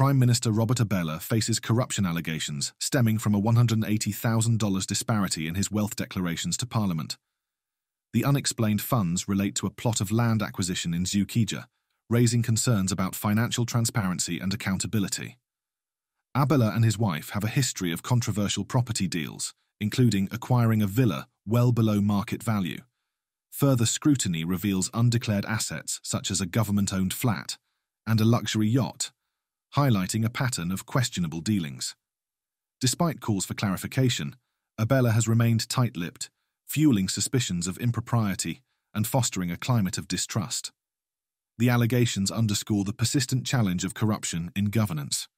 Prime Minister Robert Abela faces corruption allegations stemming from a $180,000 disparity in his wealth declarations to Parliament. The unexplained funds relate to a plot of land acquisition in Zukija, raising concerns about financial transparency and accountability. Abela and his wife have a history of controversial property deals, including acquiring a villa well below market value. Further scrutiny reveals undeclared assets such as a government-owned flat and a luxury yacht, highlighting a pattern of questionable dealings. Despite calls for clarification, Abela has remained tight-lipped, fueling suspicions of impropriety and fostering a climate of distrust. The allegations underscore the persistent challenge of corruption in governance.